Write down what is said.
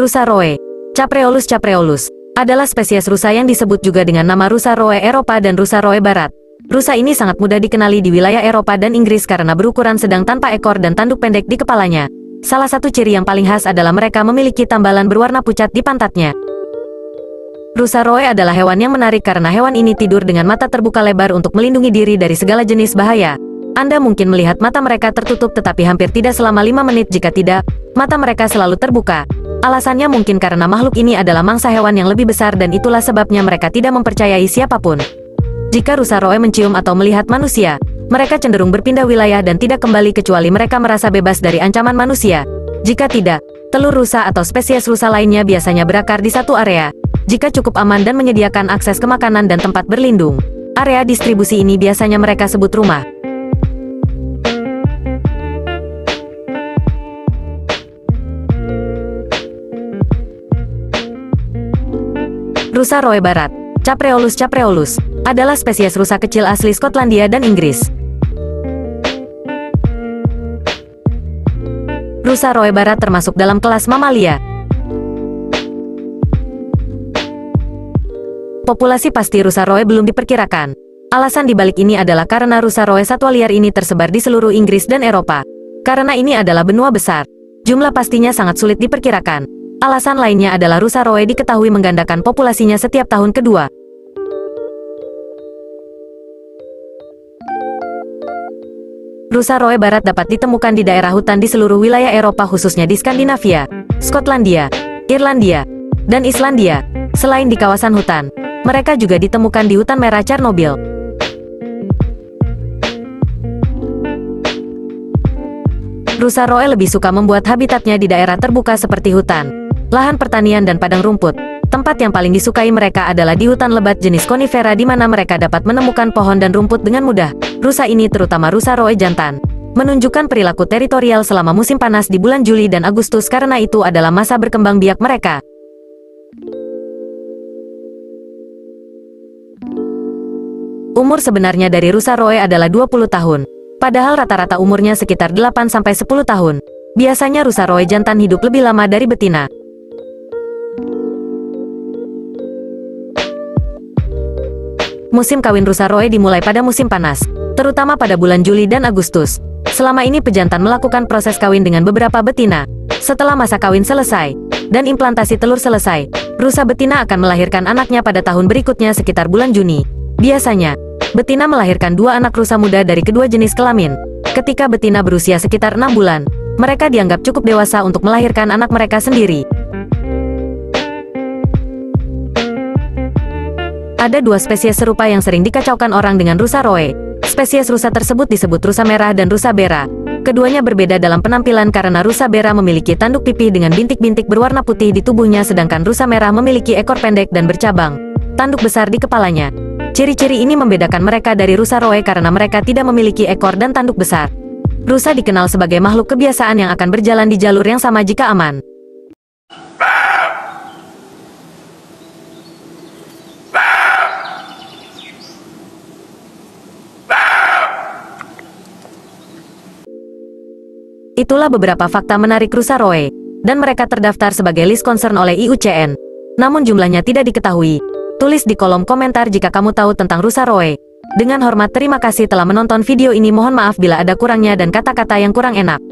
Rusa roe. Capreolus capreolus adalah spesies rusa yang disebut juga dengan nama rusa roe Eropa dan rusa roe Barat. Rusa ini sangat mudah dikenali di wilayah Eropa dan Inggris karena berukuran sedang tanpa ekor dan tanduk pendek di kepalanya. Salah satu ciri yang paling khas adalah mereka memiliki tambalan berwarna pucat di pantatnya. Rusa roe adalah hewan yang menarik karena hewan ini tidur dengan mata terbuka lebar untuk melindungi diri dari segala jenis bahaya. Anda mungkin melihat mata mereka tertutup tetapi hampir tidak selama lima menit jika tidak, mata mereka selalu terbuka. Alasannya mungkin karena makhluk ini adalah mangsa hewan yang lebih besar dan itulah sebabnya mereka tidak mempercayai siapa pun. Jika rusa roe mencium atau melihat manusia, mereka cenderung berpindah wilayah dan tidak kembali kecuali mereka merasa bebas dari ancaman manusia. Jika tidak, telur rusa atau spesies rusa lainnya biasanya berakar di satu area. Jika cukup aman dan menyediakan akses ke makanan dan tempat berlindung, area distribusi ini biasanya mereka sebut rumah. Rusa roe barat, Capreolus capreolus, adalah spesies rusa kecil asli Skotlandia dan Inggris. Rusa roe barat termasuk dalam kelas mamalia. Populasi pasti rusa roe belum diperkirakan. Alasan dibalik ini adalah karena rusa roe satwa liar ini tersebar di seluruh Inggris dan Eropa. Karena ini adalah benua besar, jumlah pastinya sangat sulit diperkirakan. Alasan lainnya adalah rusa roe diketahui menggandakan populasinya setiap tahun kedua. Rusa roe barat dapat ditemukan di daerah hutan di seluruh wilayah Eropa khususnya di Skandinavia, Skotlandia, Irlandia, dan Islandia. Selain di kawasan hutan, mereka juga ditemukan di hutan merah Chernobyl. Rusa roe lebih suka membuat habitatnya di daerah terbuka seperti hutan, lahan pertanian dan padang rumput. Tempat yang paling disukai mereka adalah di hutan lebat jenis konifera di mana mereka dapat menemukan pohon dan rumput dengan mudah. Rusa ini terutama rusa roe jantan, menunjukkan perilaku teritorial selama musim panas di bulan Juli dan Agustus karena itu adalah masa berkembang biak mereka. Umur sebenarnya dari rusa roe adalah 20 tahun, padahal rata-rata umurnya sekitar 8-10 tahun. Biasanya rusa roe jantan hidup lebih lama dari betina. Musim kawin rusa roe dimulai pada musim panas, terutama pada bulan Juli dan Agustus. Selama ini pejantan melakukan proses kawin dengan beberapa betina. Setelah masa kawin selesai, dan implantasi telur selesai, rusa betina akan melahirkan anaknya pada tahun berikutnya sekitar bulan Juni. Biasanya, betina melahirkan dua anak rusa muda dari kedua jenis kelamin. Ketika betina berusia sekitar enam bulan, mereka dianggap cukup dewasa untuk melahirkan anak mereka sendiri. Ada dua spesies serupa yang sering dikacaukan orang dengan rusa roe. Spesies rusa tersebut disebut rusa merah dan rusa bera. Keduanya berbeda dalam penampilan karena rusa bera memiliki tanduk pipi dengan bintik-bintik berwarna putih di tubuhnya sedangkan rusa merah memiliki ekor pendek dan bercabang. Tanduk besar di kepalanya. Ciri-ciri ini membedakan mereka dari rusa roe karena mereka tidak memiliki ekor dan tanduk besar. Rusa dikenal sebagai makhluk kebiasaan yang akan berjalan di jalur yang sama jika aman. Itulah beberapa fakta menarik rusa roe, dan mereka terdaftar sebagai list concern oleh IUCN. Namun jumlahnya tidak diketahui. Tulis di kolom komentar jika kamu tahu tentang rusa roe. Dengan hormat terima kasih telah menonton video ini mohon maaf bila ada kurangnya dan kata-kata yang kurang enak.